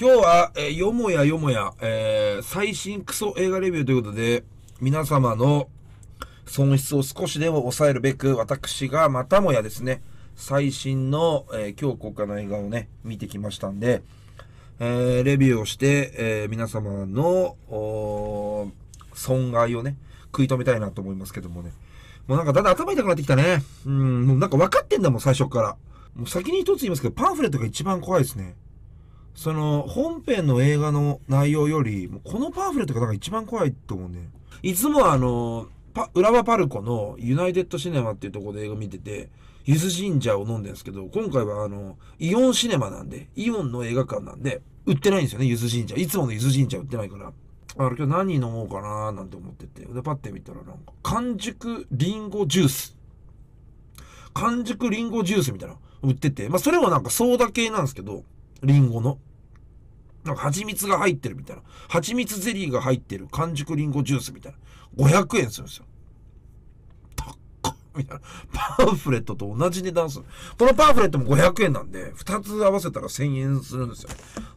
今日は、えーよもやよもや、えー最新クソ映画レビューということで、皆様の損失を少しでも抑えるべく、私がまたもやですね、最新の、えー今日公開の映画をね、見てきましたんで、えレビューをして、え皆様の、損害をね、食い止めたいなと思いますけどもね。もうなんかだんだん頭痛くなってきたね。うん、もうなんか分かってんだもん、最初から。もう先に一つ言いますけど、パンフレットが一番怖いですね。その、本編の映画の内容より、もこのパンフレットがなんか一番怖いと思うね。いつもあの、パ、浦和パルコのユナイテッドシネマっていうところで映画見てて、ゆずジンジャーを飲んでるんですけど、今回はあの、イオンシネマなんで、イオンの映画館なんで、売ってないんですよね、ゆずジンジャー。いつものゆずジンジャー売ってないから。あの、今日何飲もうかななんて思ってて。で、パッて見たらなんか、完熟リンゴジュース。完熟リンゴジュースみたいな売ってて、まあそれもなんかソーダ系なんですけど、リンゴの。なんか蜂蜜が入ってるみたいな。蜂蜜ゼリーが入ってる完熟リンゴジュースみたいな。500円するんですよ。高っみたいな。パンフレットと同じ値段する。このパンフレットも500円なんで、2つ合わせたら1000円するんですよ。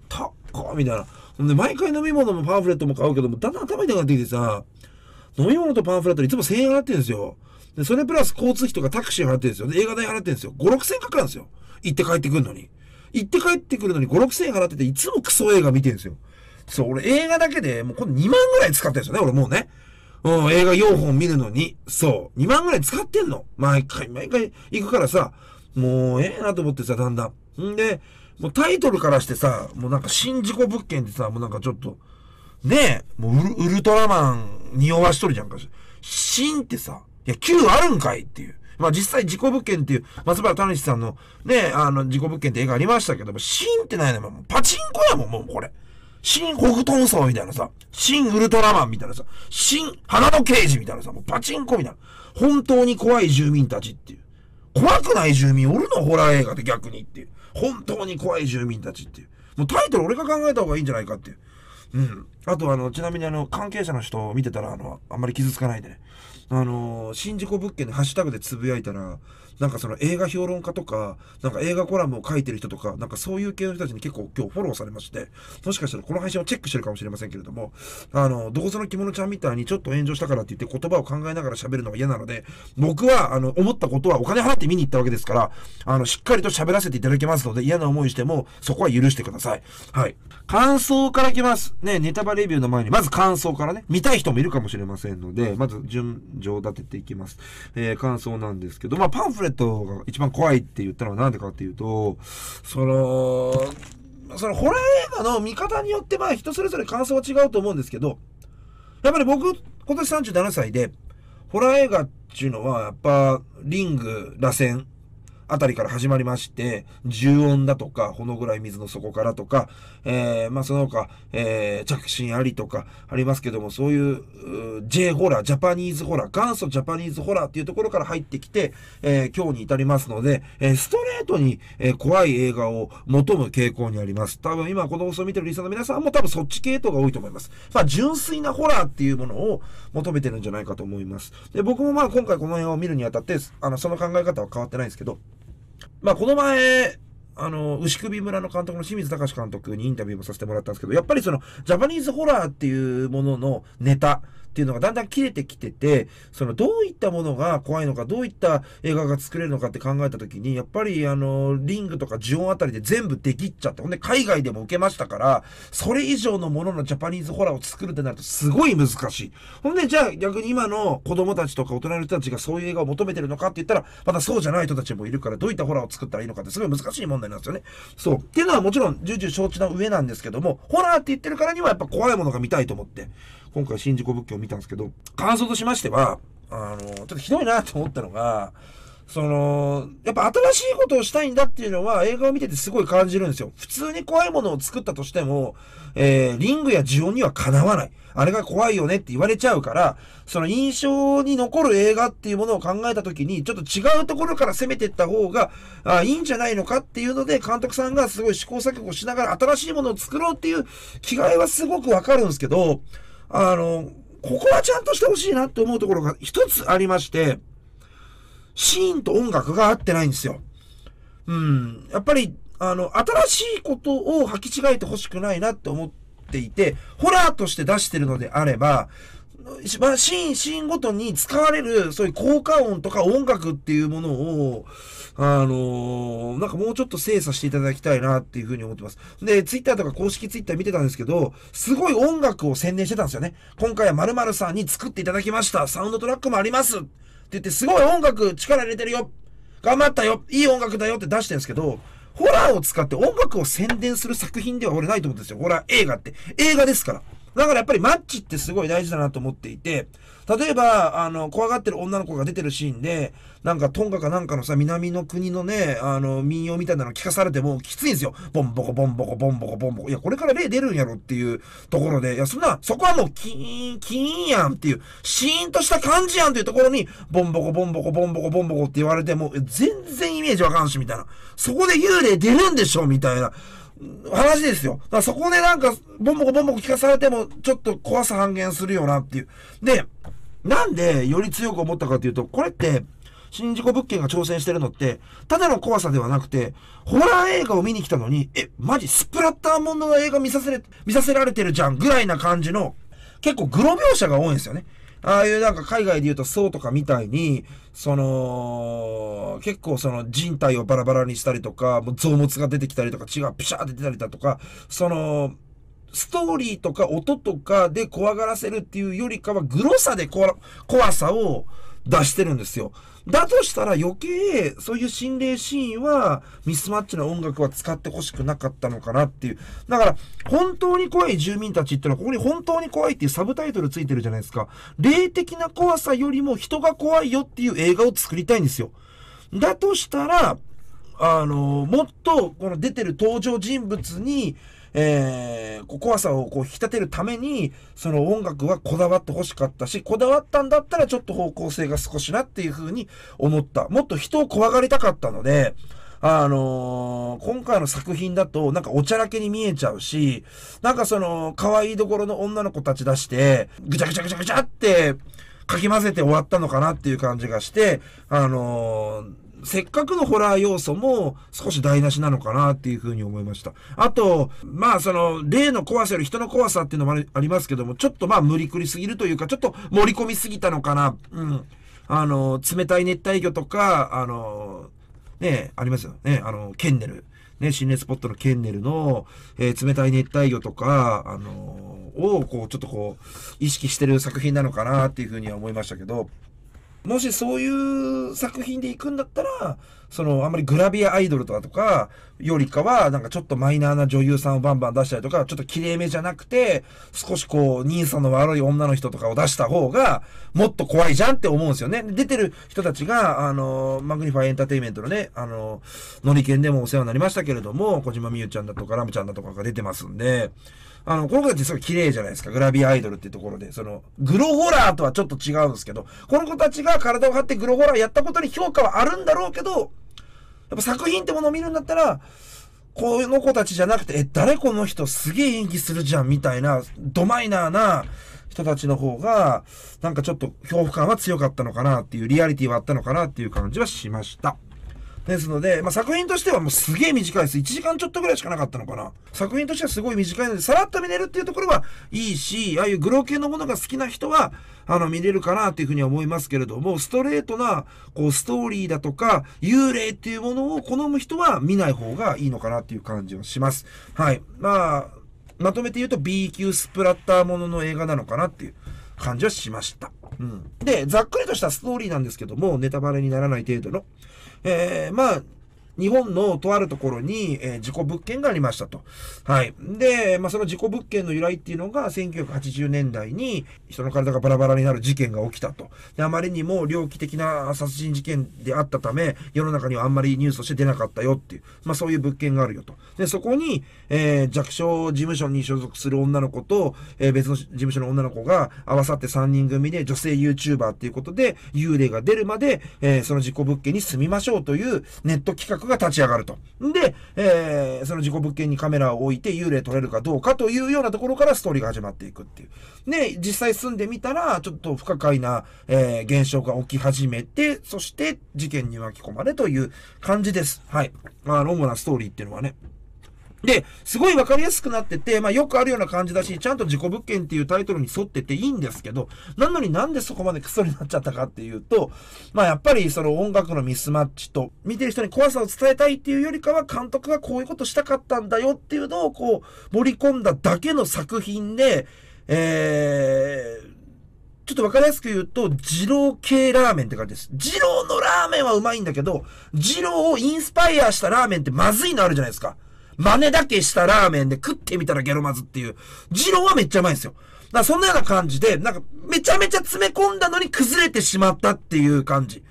高っこみたいな。ほんで、毎回飲み物もパンフレットも買うけども、だんだん頭痛くなってきてさ、飲み物とパンフレットいつも1000円払ってるんですよ。で、それプラス交通費とかタクシー払ってるんですよ。で、映画代払ってるんですよ。5、6000円かかるんですよ。行って帰ってくるのに。行って帰ってくるのに5、6000円払ってて、いつもクソ映画見てるんですよ。そう、俺映画だけで、もうこの2万ぐらい使ってるんですよね、俺もうね。うん、映画4本見るのに、そう、2万ぐらい使ってんの。毎回、毎回行くからさ、もうええなと思ってさ、だんだん。んで、もうタイトルからしてさ、もうなんか新事故物件ってさ、もうなんかちょっと、ねえ、もうウルトラマン匂わしとるじゃんかし。新ってさ、いや、9あるんかいっていう。まあ実際事故物件っていう、松原谷さんのね、あの、事故物件って映画ありましたけども、新ってないのもパチンコやもん、もうこれ。新北斗層みたいなさ、新ウルトラマンみたいなさ、新花の刑事みたいなさ、もうパチンコみたいな。本当に怖い住民たちっていう。怖くない住民おるのホラー映画で逆にっていう。本当に怖い住民たちっていう。もうタイトル俺が考えた方がいいんじゃないかっていう。うん。あとあの、ちなみにあの、関係者の人を見てたら、あの、あんまり傷つかないでね。あの、新事故物件でハッシュタグでつぶやいたら、なんかその映画評論家とか、なんか映画コラムを書いてる人とか、なんかそういう系の人たちに結構今日フォローされまして、もしかしたらこの配信をチェックしてるかもしれませんけれども、あの、どこぞの着物ちゃんみたいにちょっと炎上したからって言って言葉を考えながら喋るのが嫌なので、僕は、あの、思ったことはお金払って見に行ったわけですから、あの、しっかりと喋らせていただきますので、嫌な思いしても、そこは許してください。はい。感想からいきます。ね、ネタバレビューの前に、まず感想からね、見たい人もいるかもしれませんので、まず順上を立てていきます。えー、感想なんですけど、まあ、パンフレットが一番怖いって言ったのはなんでかっていうと、その、そのホラー映画の見方によって、まあ、人それぞれ感想は違うと思うんですけど、やっぱり僕、今年37歳で、ホラー映画っていうのは、やっぱ、リング、螺旋、あたりから始まりまして、重音だとか、ほのぐらい水の底からとか、えー、まあその他、えー、着信ありとかありますけども、そういう、う J ホラー、ジャパニーズホラー、元祖ジャパニーズホラーっていうところから入ってきて、えー、今日に至りますので、えー、ストレートに、えー怖い映画を求む傾向にあります。多分今この放送を見てるリスナーの皆さんも多分そっち系統が多いと思います。まあ純粋なホラーっていうものを求めてるんじゃないかと思います。で、僕もまあ今回この映画を見るにあたって、あの、その考え方は変わってないんですけど、まあこの前、あの、牛首村の監督の清水隆監督にインタビューもさせてもらったんですけど、やっぱりその、ジャパニーズホラーっていうもののネタっていうのがだんだん切れてきてて、その、どういったものが怖いのか、どういった映画が作れるのかって考えたときに、やっぱりあの、リングとかジオンあたりで全部できっちゃって、ほんで海外でも受けましたから、それ以上のもののジャパニーズホラーを作るってなるとすごい難しい。ほんで、じゃあ逆に今の子供たちとか大人の人たちがそういう映画を求めてるのかって言ったら、またそうじゃない人たちもいるから、どういったホラーを作ったらいいのかってすごい難しい問題なんですよね。そう。っていうのはもちろん重々承知の上なんですけども、ホラーって言ってるからにはやっぱ怖いものが見たいと思って、今回新事故物件を見たんですけど、感想としましては、あの、ちょっとひどいなと思ったのが、その、やっぱ新しいことをしたいんだっていうのは映画を見ててすごい感じるんですよ。普通に怖いものを作ったとしても、えー、リングやジオンにはかなわない。あれが怖いよねって言われちゃうから、その印象に残る映画っていうものを考えたときに、ちょっと違うところから攻めていった方が、あいいんじゃないのかっていうので、監督さんがすごい試行錯誤しながら新しいものを作ろうっていう気概はすごくわかるんですけど、あの、ここはちゃんとしてほしいなって思うところが一つありまして、シーンと音楽が合ってないんですよ。うん。やっぱり、あの、新しいことを履き違えてほしくないなって思っていて、ホラーとして出してるのであれば、まあ、シーン、シーンごとに使われる、そういう効果音とか音楽っていうものを、あのー、なんかもうちょっと精査していただきたいなっていうふうに思ってます。で、ツイッターとか公式ツイッター見てたんですけど、すごい音楽を宣伝してたんですよね。今回は〇〇さんに作っていただきました。サウンドトラックもありますって言って、すごい音楽力入れてるよ頑張ったよいい音楽だよって出してるんですけど、ホラーを使って音楽を宣伝する作品では俺ないと思うんですよ。ホラー映画って。映画ですから。だからやっぱりマッチってすごい大事だなと思っていて、例えば、あの、怖がってる女の子が出てるシーンで、なんかトンガかなんかのさ、南の国のね、あの、民謡みたいなの聞かされてもきついんですよ。ボンボコボンボコボンボコボンボコ。いや、これから例出るんやろっていうところで、いや、そんな、そこはもうキーン、キーンやんっていう、シーンとした感じやんっていうところに、ボンボコボンボコボンボコボンボコって言われても、全然イメージわかんし、みたいな。そこで幽霊出るんでしょみたいな。話ですよ。だからそこでなんか、ボンボコボンボコ聞かされても、ちょっと怖さ半減するよなっていう。で、なんでより強く思ったかっていうと、これって、新事故物件が挑戦してるのって、ただの怖さではなくて、ホラー映画を見に来たのに、え、マジスプラッターものの映画見させれ、見させられてるじゃんぐらいな感じの、結構グロ描写が多いんですよね。ああいうなんか海外で言うとそうとかみたいに、その、結構その人体をバラバラにしたりとか、もう臓物が出てきたりとか、血がピシャーって出たりだとか、その、ストーリーとか音とかで怖がらせるっていうよりかは、グロさで怖さを出してるんですよ。だとしたら余計、そういう心霊シーンは、ミスマッチの音楽は使ってほしくなかったのかなっていう。だから、本当に怖い住民たちってのは、ここに本当に怖いっていうサブタイトルついてるじゃないですか。霊的な怖さよりも人が怖いよっていう映画を作りたいんですよ。だとしたら、あの、もっと、この出てる登場人物に、えー、怖さをこう引き立てるために、その音楽はこだわって欲しかったし、こだわったんだったらちょっと方向性が少しなっていう風に思った。もっと人を怖がりたかったので、あのー、今回の作品だと、なんかおちゃらけに見えちゃうし、なんかその、可愛いどころの女の子たち出して、ぐちゃぐちゃぐちゃぐちゃって、かき混ぜて終わったのかなっていう感じがして、あのーせっかくのホラー要素も少し台無しなのかなっていうふうに思いました。あと、まあその、霊の怖さより人の怖さっていうのもありますけども、ちょっとまあ無理くりすぎるというか、ちょっと盛り込みすぎたのかな。うん。あの、冷たい熱帯魚とか、あの、ね、ありますよね。あの、ケンネル。ね、心霊スポットのケンネルの、えー、冷たい熱帯魚とか、あのを、こう、ちょっとこう、意識してる作品なのかなっていうふうには思いましたけど、もしそういう作品で行くんだったら、その、あんまりグラビアアイドルとかとか、よりかは、なんかちょっとマイナーな女優さんをバンバン出したりとか、ちょっと綺麗めじゃなくて、少しこう、人相の悪い女の人とかを出した方が、もっと怖いじゃんって思うんですよね。出てる人たちが、あの、マグニファイエンターテイメントのね、あの、ノリケンでもお世話になりましたけれども、小島美優ちゃんだとか、ラムちゃんだとかが出てますんで、あの、この子たちすごい綺麗じゃないですか。グラビアアイドルっていうところで。その、グロホラーとはちょっと違うんですけど、この子たちが体を張ってグロホラーやったことに評価はあるんだろうけど、やっぱ作品ってものを見るんだったら、この子たちじゃなくて、え、誰この人すげえ演技するじゃんみたいな、ドマイナーな人たちの方が、なんかちょっと恐怖感は強かったのかなっていう、リアリティはあったのかなっていう感じはしました。ですので、まあ、作品としてはもうすげえ短いです。1時間ちょっとぐらいしかなかったのかな。作品としてはすごい短いので、さらっと見れるっていうところはいいし、ああいうグロ系のものが好きな人は、あの、見れるかなっていうふうには思いますけれども、ストレートな、こう、ストーリーだとか、幽霊っていうものを好む人は見ない方がいいのかなっていう感じはします。はい。まあ、まとめて言うと B 級スプラッターものの映画なのかなっていう感じはしました。うん。で、ざっくりとしたストーリーなんですけども、ネタバレにならない程度の。えー、まあ、日本のとあるところに、えー、事故物件がありましたと。はい。で、まあ、その事故物件の由来っていうのが、1980年代に人の体がバラバラになる事件が起きたと。で、あまりにも猟奇的な殺人事件であったため、世の中にはあんまりニュースとして出なかったよっていう、まあ、そういう物件があるよと。で、そこに、えー、弱小事務所に所属する女の子と、えー、別の事務所の女の子が合わさって3人組で女性 YouTuber っていうことで、幽霊が出るまで、えー、その事故物件に住みましょうというネット企画が立ち上がると。で、えー、その事故物件にカメラを置いて幽霊撮れるかどうかというようなところからストーリーが始まっていくっていう。で、実際住んでみたら、ちょっと不可解な、えー、現象が起き始めて、そして事件に巻き込まれという感じです。はい。まあ、ロングなストーリーっていうのはね。で、すごいわかりやすくなってて、まあよくあるような感じだし、ちゃんと事故物件っていうタイトルに沿ってていいんですけど、なのになんでそこまでクソになっちゃったかっていうと、まあやっぱりその音楽のミスマッチと、見てる人に怖さを伝えたいっていうよりかは、監督がこういうことしたかったんだよっていうのをこう、盛り込んだだけの作品で、えー、ちょっとわかりやすく言うと、二郎系ラーメンって感じです。二郎のラーメンはうまいんだけど、二郎をインスパイアしたラーメンってまずいのあるじゃないですか。真似だけしたラーメンで食ってみたらゲロまずっていう。ジローはめっちゃうまいんですよ。だからそんなような感じで、なんかめちゃめちゃ詰め込んだのに崩れてしまったっていう感じ。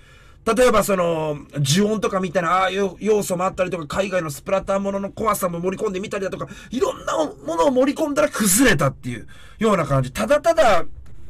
例えばその、呪音とかみたいな、ああいう要素もあったりとか、海外のスプラッターものの怖さも盛り込んでみたりだとか、いろんなものを盛り込んだら崩れたっていうような感じ。ただただ、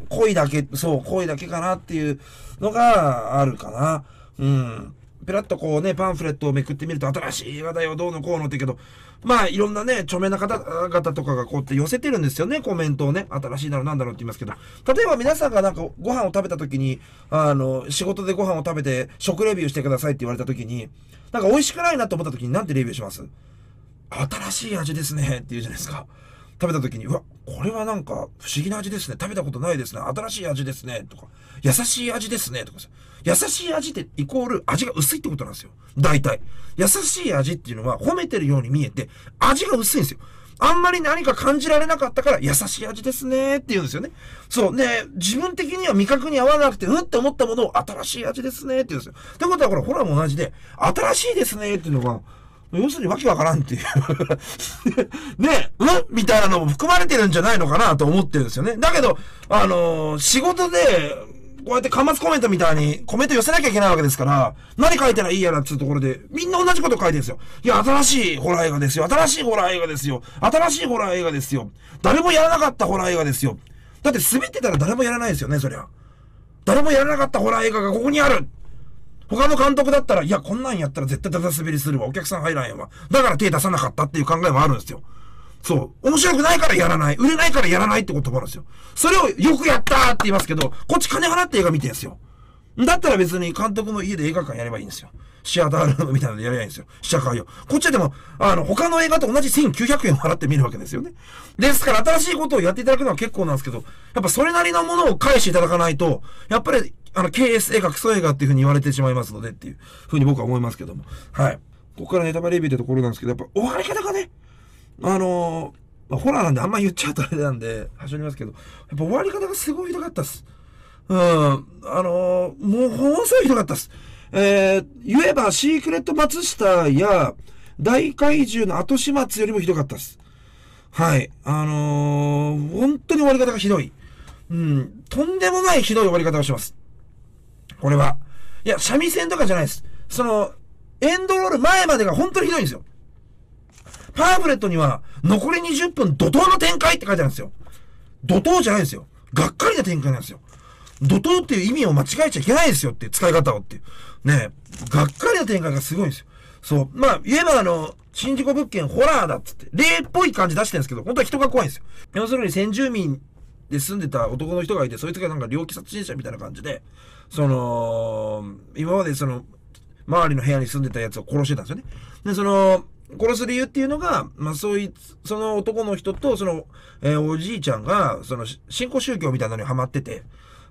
恋だけ、そう、恋だけかなっていうのがあるかな。うん。ペラッとこうね、パンフレットをめくってみると、新しい映画だよ、どうのこうのって言うけど、まあ、いろんなね、著名な方々とかがこうって寄せてるんですよね、コメントをね。新しいだろう、なんだろうって言いますけど。例えば皆さんがなんかご飯を食べた時に、あの、仕事でご飯を食べて食レビューしてくださいって言われた時に、なんか美味しくないなと思った時になんてレビューします？新しい味ですねって言うじゃないですか。食べた時に、うわ、これはなんか不思議な味ですね。食べたことないですね。新しい味ですね。とか、優しい味ですね。とかさ。優しい味ってイコール味が薄いってことなんですよ。大体。優しい味っていうのは褒めてるように見えて、味が薄いんですよ。あんまり何か感じられなかったから優しい味ですねって言うんですよね。そう。で、自分的には味覚に合わなくて、うんって思ったものを新しい味ですねって言うんですよ。ってことはこれホラーも同じで、新しいですねっていうのが、要するにわけわからんっていう ね、うん？みたいなのも含まれてるんじゃないのかなと思ってるんですよね。だけど、あのー、仕事で、こうやって端末コメントみたいにコメント寄せなきゃいけないわけですから、何書いたらいいやらっていうところで、みんな同じこと書いてるんですよ。いや、新しいホラー映画ですよ。新しいホラー映画ですよ。新しいホラー映画ですよ。誰もやらなかったホラー映画ですよ。だって滑ってたら誰もやらないですよね、そりゃ。誰もやらなかったホラー映画がここにある他の監督だったら、いや、こんなんやったら絶対ダダ滑りするわ。お客さん入らんやわ。だから手出さなかったっていう考えもあるんですよ。そう。面白くないからやらない。売れないからやらないって言葉なんですよ。それをよくやったーって言いますけど、こっち金払って映画見てんすよ。だったら別に監督の家で映画館やればいいんですよ。シアタールームみたいなのでやればいいんですよ。試写会を。こっちはでも、あの、他の映画と同じ1900円払って見るわけですよね。ですから新しいことをやっていただくのは結構なんですけど、やっぱそれなりのものを返していただかないと、やっぱり、あの、KS 映画、クソ映画っていうふうに言われてしまいますのでっていうふうに僕は思いますけども。はい。ここからネタバレレビューってところなんですけど、やっぱ終わり方がね、あのーまあ、ホラーなんであんま言っちゃうとあれなんで、走りますけど、やっぱ終わり方がすごいひどかったっす。うん、あのー、もうほんとひどかったっす。えー、言えばシークレット松下や大怪獣の後始末よりもひどかったっす。はい。あのー、本当に終わり方がひどい。うん、とんでもないひどい終わり方をします。これは。いや、三味線とかじゃないです。その、エンドロール前までが本当にひどいんですよ。パンフレットには、残り20分怒涛の展開って書いてあるんですよ。怒涛じゃないですよ。がっかりな展開なんですよ。怒涛っていう意味を間違えちゃいけないですよって使い方をっていう。ねがっかりな展開がすごいんですよ。そう。まあ、言えばあの、新事故物件ホラーだっつって、霊っぽい感じ出してるんですけど、本当は人が怖いんですよ。要するに先住民で住んでた男の人がいて、そいつがなんか猟奇殺人者みたいな感じで、その、今までその、周りの部屋に住んでたやつを殺してたんですよね。で、その、殺す理由っていうのが、まあそういその男の人と、その、えー、おじいちゃんが、その、新興宗教みたいなのにハマってて、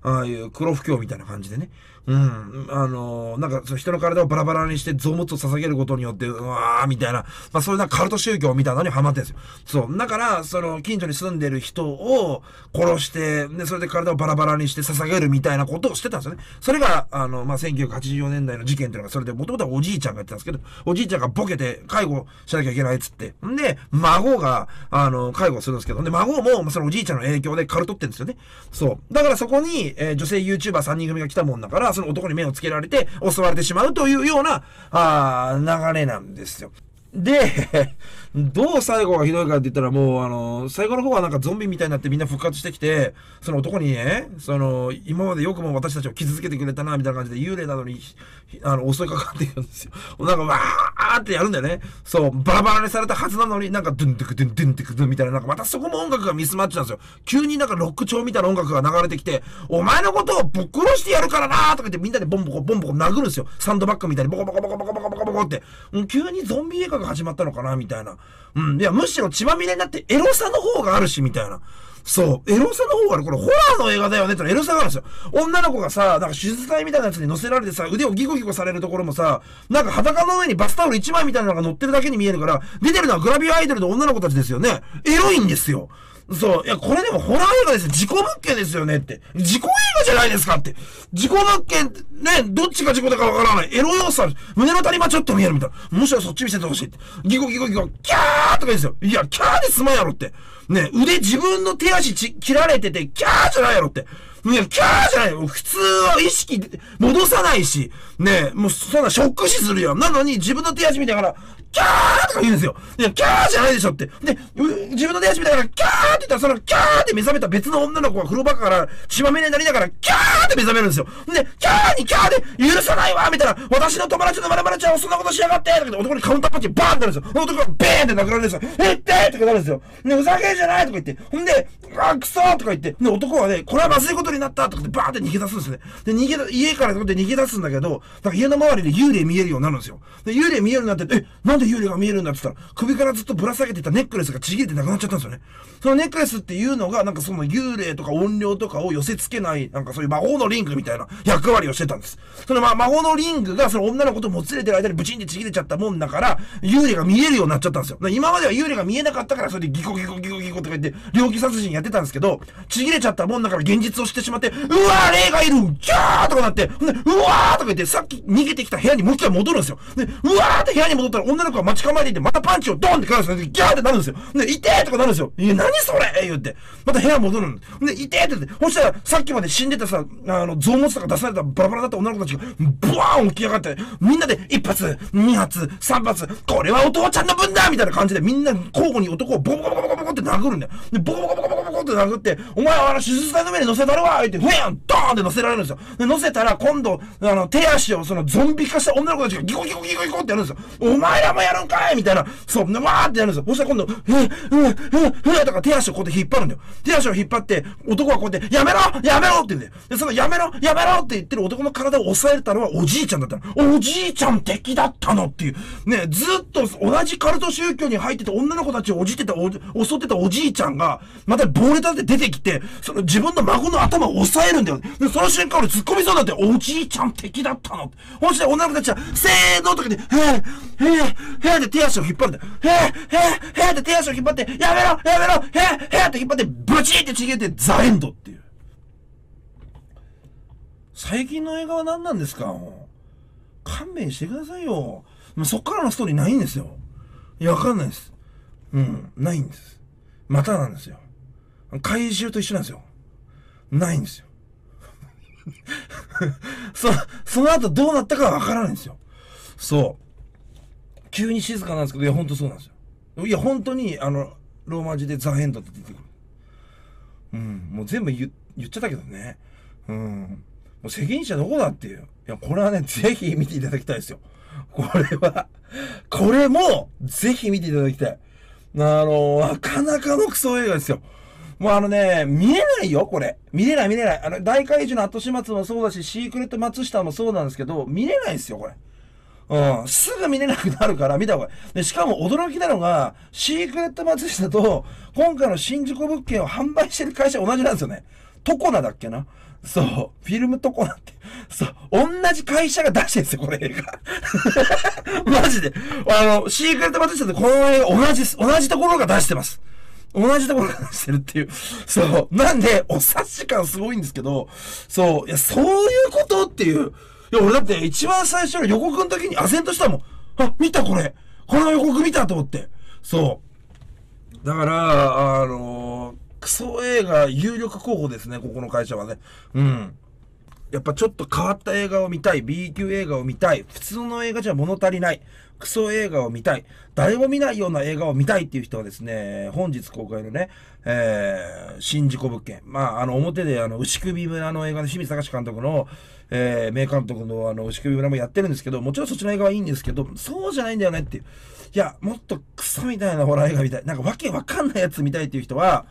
ああいう黒不教みたいな感じでね。うん。あの、なんか、人の体をバラバラにして臓物を捧げることによって、うわーみたいな、まあそういうなカルト宗教みたいなのにハマってんですよ。そう。だから、その、近所に住んでる人を殺して、で、それで体をバラバラにして捧げるみたいなことをしてたんですよね。それが、あの、まあ1984年代の事件っていうのが、それで、もともとはおじいちゃんがやってたんですけど、おじいちゃんがボケて介護しなきゃいけないっつって。んで、孫が、あの、介護するんですけど、で、孫も、そのおじいちゃんの影響でカルトってんですよね。そう。だからそこに、えー、女性 YouTuber3 人組が来たもんだから、その男に目をつけられて襲われてしまうというような、あ流れなんですよ。で、どう最後がひどいかって言ったらもう、あの、最後の方はなんかゾンビみたいになってみんな復活してきて、その男にね、その、今までよくも私たちを傷つけてくれたな、みたいな感じで幽霊などに、あの、襲いかかっていくんですよ。なんか、わーってやるんだよね。そう、バラバラにされたはずなのに、なんか、ドゥンテクドゥンドゥンテクドゥンみたいな、なんかまたそこも音楽がミスマッチなんですよ。急になんかロック調みたいな音楽が流れてきて、お前のことをぶっ殺してやるからなーとか言ってみんなでボンボコボンボコ殴るんですよ。サンドバッグみたいにボコボコボコボコボコボコボコって。急にゾンビ映画が始まったのかなみたいな。うん、いや、むしろ血まみれになってエロさの方があるし、みたいな。そう。エロさの方がある。これホラーの映画だよねってエロさがあるんですよ。女の子がさ、なんか手術台みたいなやつに乗せられてさ、腕をギコギコされるところもさ、なんか裸の上にバスタオル1枚みたいなのが乗ってるだけに見えるから、出てるのはグラビアアイドルの女の子たちですよね。エロいんですよ。そう。いや、これでもホラー映画ですよ。事故物件ですよねって。事故映画じゃないですかって。事故物件、ね、どっちが事故だかわからない。エロ要素ある胸の谷間ちょっと見えるみたいな。むしろそっち見せてほしいって。ギコギコギコ、キャーとか言うんですよ。いや、キャーで済まんやろって。ね、腕自分の手足ち切られてて、キャーじゃないやろって。いや、キャーじゃないよ。普通は意識戻さないし、ね、もうそんなショック死するよ。なのに自分の手足見てから、キャーとか言うんですよ。いや、キャーじゃないでしょって。で、自分の手足見たから、キャーって言ったら、その、キャーって目覚めた別の女の子が風呂場から血まみれになりながら、キャーって目覚めるんですよ。で、キャーにキャーで許さないわみたいな、私の友達のまるまるちゃんをそんなことしやがってとか男にカウンターパンチバーンってなるんですよ。男がベーンって殴られるんですよ。えってとかなるんですよ。ね、ふざけんじゃないとか言って。ほんで、あ、くそとか言って、で、男はね、これはまずいことになったとかってバーって逃げ出すんですね。で、逃げだ、家からとって逃げ出すんだけど、なんか家の周りで幽霊見えるようになるんですよ。で、幽霊見えるようになって、え、なんで幽霊が見えるんだって言ったら、首からずっとぶら下げてたネックレスがちぎれてなくなっちゃったんですよね。そのネックレスっていうのが、なんかその幽霊とか怨霊とかを寄せ付けない、なんかそういう魔法のリングみたいな役割をしてたんです。そのま、魔法のリングがその女の子ともつれてる間にブチンってちぎれちゃったもんだから、幽霊が見えるようになっちゃったんですよ。今までは幽霊が見えなかったから、それでギコギコギコギコとか言って、猟奇殺人やってたんですけど、ちぎれちゃったもんだから現実を知ってしまって、うわー霊がいるキャーとかなって、で、うわーとか言って、さっき逃げてきた部屋にもう一回戻るんですよ。で、うわーって部屋に戻ったら女の子が待ち構えていて、またパンチをドンって返すんですよ。ギャーってなるんですよ。で、痛えとかなるんですよ。いや、何それ？言って。また部屋戻るんで、で、痛えって言って、そしたら、さっきまで死んでたさ、あの、臓物とか出されたバラバラだった女の子たちが、ブワーン起き上がって、みんなで一発、二発、三発、これはお父ちゃんの分だみたいな感じで、みんな交互に男をボコボコボコボコって殴るんだよ。で、ボコボコボコボコボコって殴って、お前はあの手術台の上に乗せたるわ言って、フェンドーンって乗せられるんですよ。乗せたら、今度、あの、手足をそのゾンビ化した女の子たちがギコギコギコギコってやるんですよ。お前らもやるんかいみたいな。そう、わーってやるんですよ。そしたら今度、ふぅ、ふぅ、ふぅ、ふぅとか手足をこうやって引っ張るんだよ。手足を引っ張って、男はこうやって、やめろやめろって言うんだよ。で、そのやめろやめろって言ってる男の体を押さえたのはおじいちゃんだったの。おじいちゃん敵だったのっていう。ね、ずっと同じカルト宗教に入ってた女の子たちをおじってた、襲ってたおじいちゃんが、また暴れたって出てきて、その自分の孫の頭を押さえるんだよ。で、その瞬間俺突っ込みそうになって、おじいちゃん敵だったの。そして女の子たちは、せーのとかで、へー、へー、へーで手足を引っ張るんだよ。へー、へー、へーで手足を引っ張って、やめろやめろへー、へーって引っ張って、ブチーってちぎれて、ザエンドっていう。最近の映画は何なんですか？勘弁してくださいよ。そっからのストーリーないんですよ。いや、わかんないです。うん、ないんです。またなんですよ。怪獣と一緒なんですよ。ないんですよ。そ、その後どうなったかわからないんですよ。そう。急に静かなんですけど、いや、ほんとそうなんですよ。いや、本当に、あの、ローマ字でザ・ヘンドって出てくる。うん、もう全部言言っちゃったけどね。うん。もう責任者どこだっていう。いや、これはね、ぜひ見ていただきたいですよ。これは、これも、ぜひ見ていただきたい。あの、なかなかのクソ映画ですよ。もうあのね、見れないよ、これ。見れない見れない。あの、大怪獣の後始末もそうだし、シークレット松下もそうなんですけど、見れないですよ、これ。うん、すぐ見れなくなるから見た方がいい。で、しかも驚きなのが、シークレット松下と、今回の新宿物件を販売してる会社同じなんですよね。トコナだっけなそう。フィルムトコナって。そう。同じ会社が出してるんですよ、これ映画。マジで。あの、シークレット松下とこの映画同じです、同じところが出してます。同じところが出してるっていう。そう。なんで、お察し感すごいんですけど、そう。いや、そういうことっていう。いや、俺だって一番最初の予告の時に唖然としたもん。あ、見たこれ。この予告見たと思って。そう。だから、あのー、クソ映画有力候補ですね、ここの会社はね。うん。やっぱちょっと変わった映画を見たい、B 級映画を見たい、普通の映画じゃ物足りない、クソ映画を見たい、誰も見ないような映画を見たいっていう人はですね、本日公開のね、えー、新事故物件。まあ、あの、表であの、牛首村の映画の清水隆監督の、えー、名監督のあの、牛首村もやってるんですけど、もちろんそっちの映画はいいんですけど、そうじゃないんだよねっていう。いや、もっとクソみたいなホラー映画みたい。なんかわけわかんないやつ見たいっていう人は、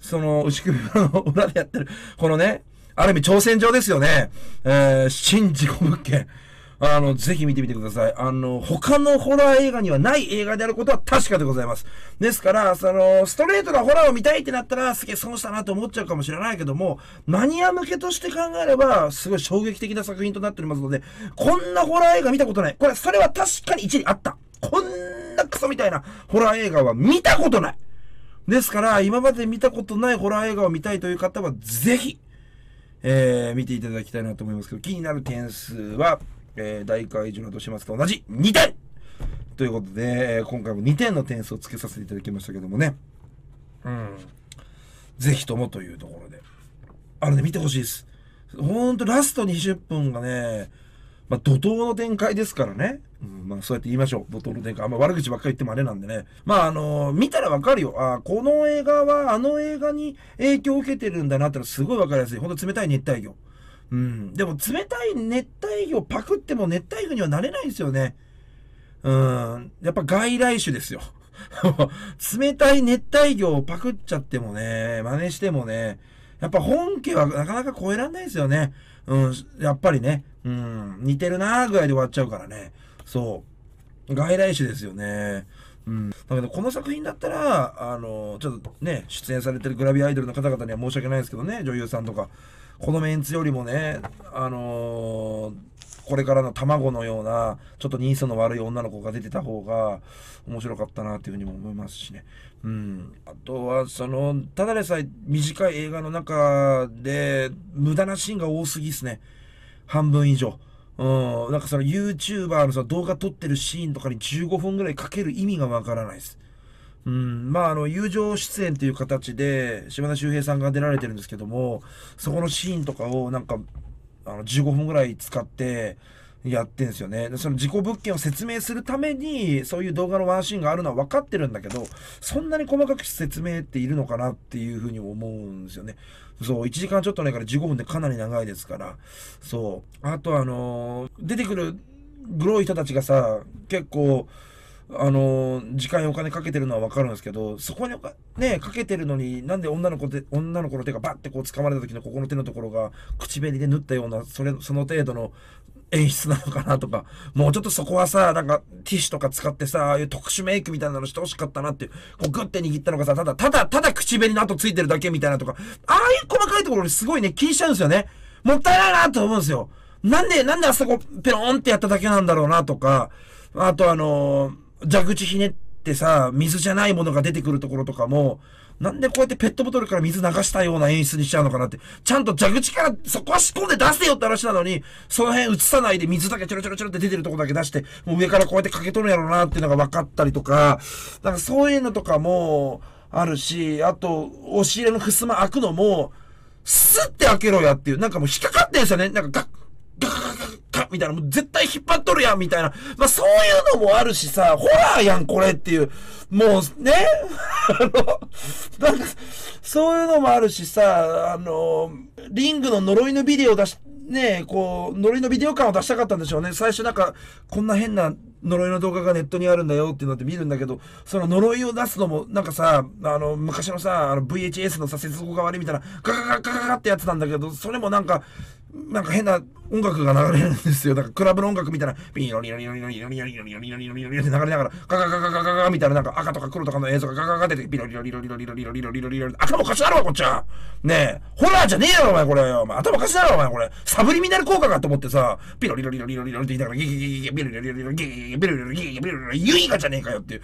その、牛首村の裏でやってる、このね、ある意味挑戦状ですよね。えー、新事故物件。あの、ぜひ見てみてください。あの、他のホラー映画にはない映画であることは確かでございます。ですから、その、ストレートなホラーを見たいってなったら、すげえ損したなと思っちゃうかもしれないけども、マニア向けとして考えれば、すごい衝撃的な作品となっておりますので、こんなホラー映画見たことない。これ、それは確かに一理あった。こんなクソみたいなホラー映画は見たことない。ですから、今まで見たことないホラー映画を見たいという方は、ぜひ、えー、見ていただきたいなと思いますけど、気になる点数は、えー、大会場のとしますと同じ2点ということで、えー、今回も2点の点数をつけさせていただきましたけどもね。うん。ぜひともというところで。あのね、見てほしいです。ほんとラスト20分がね、まあ、怒涛の展開ですからね。うん、まあ、そうやって言いましょう。怒涛の展開。あんま悪口ばっかり言ってもあれなんでね。まあ、あのー、見たらわかるよ。あこの映画はあの映画に影響を受けてるんだなってのはすごいわかりやすい。ほんと冷たい熱帯魚。うん。でも、冷たい熱帯魚パクっても熱帯魚にはなれないんですよね。うん。やっぱ外来種ですよ。冷たい熱帯魚をパクっちゃってもね、真似してもね、やっぱ本家はなかなか超えらんないですよね。うん、やっぱりね。うん、似てるなーぐらいで終わっちゃうからね。そう。外来種ですよね。うん。だけど、この作品だったら、あの、ちょっとね、出演されてるグラビアアイドルの方々には申し訳ないですけどね、女優さんとか。このメンツよりもね、あのー、これからの卵のような、ちょっと人相の悪い女の子が出てた方が面白かったなっていうふうにも思いますしね。うん。あとは、その、ただでさえ短い映画の中で、無駄なシーンが多すぎっすね。半分以上。うん、なんかその YouTuber のその動画撮ってるシーンとかに15分ぐらいかける意味がわからないです。うん、まあ、あの、友情出演という形で、島田秀平さんが出られてるんですけども、そこのシーンとかをなんか、あの、15分ぐらい使って、やってんですよね。その事故物件を説明するために、そういう動画のワンシーンがあるのは分かってるんだけど、そんなに細かく説明っているのかなっていうふうに思うんですよね。そう、1時間ちょっとないから15分でかなり長いですから。そう。あとあのー、出てくるグロい人たちがさ、結構、あの、時間やお金かけてるのはわかるんですけど、そこにおかね、かけてるのに、なんで女の子で、女の子の手がバッてこう掴まれた時のここの手のところが、口紅で縫ったような、それ、その程度の演出なのかなとか、もうちょっとそこはさ、なんかティッシュとか使ってさ、ああいう特殊メイクみたいなのしてほしかったなって、こうグッて握ったのがさ、ただ、ただ、ただ口紅の跡ついてるだけみたいなとか、ああいう細かいところにすごいね、気にしちゃうんですよね。もったいないなと思うんですよ。なんで、なんであそこペロンってやっただけなんだろうなとか、あとあのー、蛇口ひねってさ、水じゃないものが出てくるところとかも、なんでこうやってペットボトルから水流したような演出にしちゃうのかなって。ちゃんと蛇口からそこは仕込んで出せよって話なのに、その辺映さないで水だけちょろちょろちょろって出てるとこだけ出して、もう上からこうやってかけとるんやろうなっていうのが分かったりとか、なんかそういうのとかもあるし、あと、押し入れの襖開くのも、スッて開けろやっていう、なんかもう引っかかってんですよね。なんか、ガッガッみたいな、もう絶対引っ張っとるやんみたいな。まあそういうのもあるしさ、ホラーやんこれっていう。もうね、あの、なんか、そういうのもあるしさ、あの、リングの呪いのビデオ出し、ねこう、呪いのビデオ感を出したかったんでしょうね。最初なんか、こんな変な呪いの動画がネットにあるんだよっていうのって見るんだけど、その呪いを出すのも、なんかさ、あの、昔のさ、あの VHS のさ、接続が悪いみたいな、ガガガガガガってやつなんだけど、それもなんか、なんか変な音楽が流れるんですよ。だからクラブの音楽みたいな、ビロリロリロリロリロリロリロリロリロリロリロリって流れながら、ガガガガガガガみたいななんか赤とか黒とかの映像がガガガ出て、ビロリロリロリロリロリロリロリロリロリ頭おかしなろこっちはねえ、ホラーじゃねえよお前これ。お前頭おかしなろお前これ。サブリミナル効果かと思ってさ、ピロリロリロリロリロって言いながら、ギギギギギビロリロリロギギギギビロリロギギギビロリロユイガじゃねえかよっていう。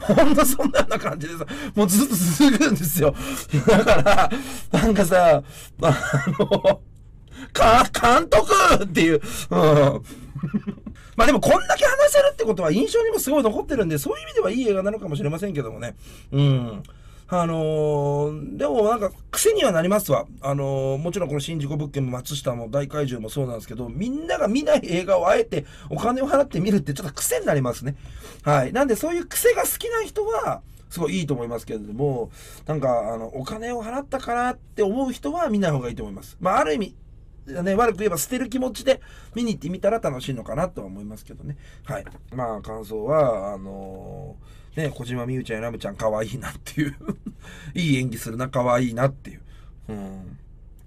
ほんとそんな感じでさ、もうずっと続くんですよ。だから、なんかさ、あの、か、監督っていう。うん。まあでもこんだけ話せるってことは印象にもすごい残ってるんで、そういう意味ではいい映画なのかもしれませんけどもね。うん。あのー、でもなんか癖にはなりますわ。あのー、もちろんこの新事故物件も松下も大怪獣もそうなんですけど、みんなが見ない映画をあえてお金を払って見るってちょっと癖になりますね。はい。なんでそういう癖が好きな人は、すごいいいと思いますけれども、なんか、あの、お金を払ったからって思う人は見ない方がいいと思います。まあ、ある意味、ね、悪く言えば捨てる気持ちで見に行ってみたら楽しいのかなとは思いますけどね。はい。まあ、感想は、あのー、ね、小島美羽ちゃんやラムちゃん可愛いなっていう いい演技するな、可愛いなっていう。うん。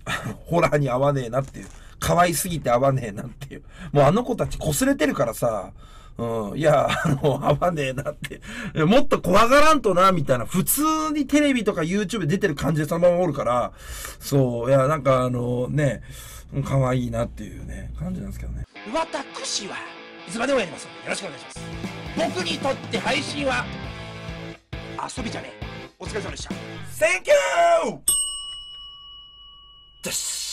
ホラーに合わねえなっていう。可愛すぎて合わねえなっていう。もうあの子たち擦れてるからさ、うん、いや、あの、合わねえなって。もっと怖がらんとな、みたいな。普通にテレビとか YouTube 出てる感じでそのままおるから、そう、いや、なんかあの、ね、可愛いなっていうね、感じなんですけどね。私はいつまでもやりますのでよろしくお願いします。僕にとって配信は遊びじゃねえ。お疲れ様でした。Thank you! です